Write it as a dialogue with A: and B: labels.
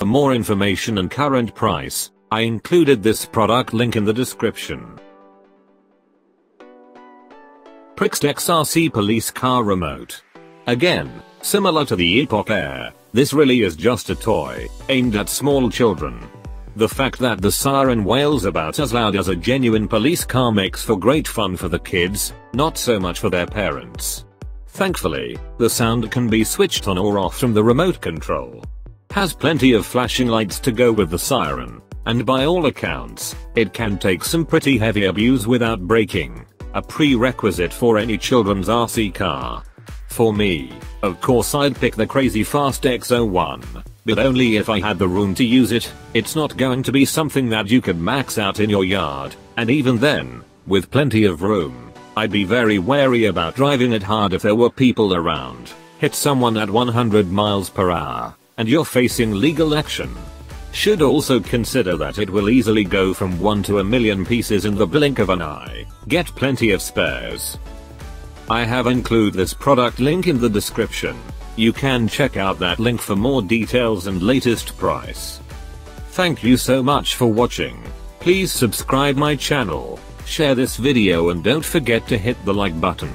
A: For more information and current price, I included this product link in the description. Prextex RC Police Car Remote. Again, similar to the Epoch Air, this really is just a toy, aimed at small children. The fact that the siren wails about as loud as a genuine police car makes for great fun for the kids, not so much for their parents. Thankfully, the sound can be switched on or off from the remote control. Has plenty of flashing lights to go with the siren, and by all accounts, it can take some pretty heavy abuse without breaking, a prerequisite for any children's RC car. For me, of course I'd pick the crazy fast X01, but only if I had the room to use it, it's not going to be something that you could max out in your yard, and even then, with plenty of room, I'd be very wary about driving it hard if there were people around, hit someone at 100 miles per hour, and you're facing legal action. Should also consider that it will easily go from 1 to a million pieces in the blink of an eye, get plenty of spares, I have include this product link in the description. You can check out that link for more details and latest price. Thank you so much for watching. Please subscribe my channel, share this video and don't forget to hit the like button.